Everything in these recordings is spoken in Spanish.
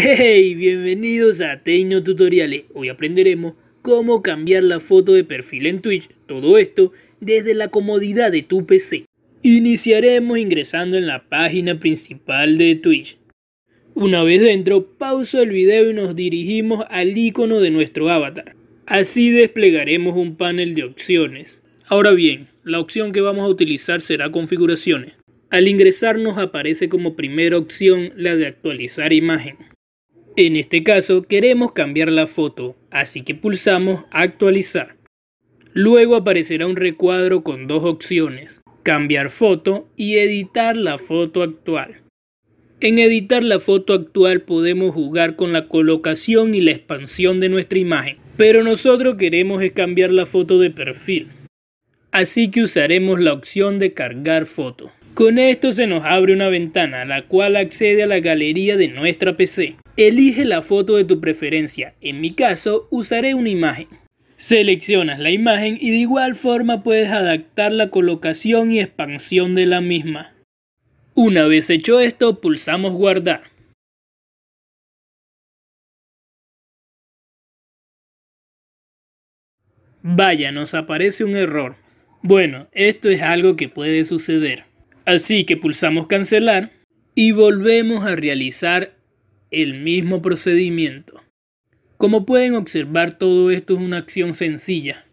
Hey, bienvenidos a Teino Tutoriales. Hoy aprenderemos cómo cambiar la foto de perfil en Twitch, todo esto desde la comodidad de tu PC. Iniciaremos ingresando en la página principal de Twitch. Una vez dentro, pauso el video y nos dirigimos al icono de nuestro avatar. Así desplegaremos un panel de opciones. Ahora bien, la opción que vamos a utilizar será configuraciones. Al ingresar nos aparece como primera opción la de actualizar imagen. En este caso queremos cambiar la foto, así que pulsamos actualizar. Luego aparecerá un recuadro con dos opciones, cambiar foto y editar la foto actual. En editar la foto actual podemos jugar con la colocación y la expansión de nuestra imagen, pero nosotros queremos cambiar la foto de perfil. Así que usaremos la opción de cargar foto. Con esto se nos abre una ventana, la cual accede a la galería de nuestra PC. Elige la foto de tu preferencia, en mi caso usaré una imagen. Seleccionas la imagen y de igual forma puedes adaptar la colocación y expansión de la misma. Una vez hecho esto, pulsamos guardar. Vaya, nos aparece un error. Bueno, esto es algo que puede suceder. Así que pulsamos cancelar y volvemos a realizar el mismo procedimiento. Como pueden observar, todo esto es una acción sencilla.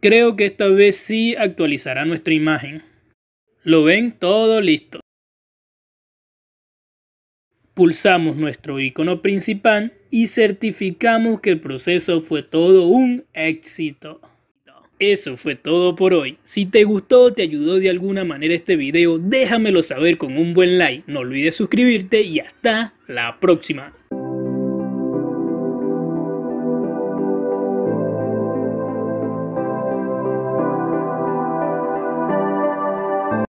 Creo que esta vez sí actualizará nuestra imagen. ¿Lo ven? Todo listo. Pulsamos nuestro icono principal y certificamos que el proceso fue todo un éxito. Eso fue todo por hoy. Si te gustó o te ayudó de alguna manera este video, déjamelo saber con un buen like. No olvides suscribirte y hasta la próxima.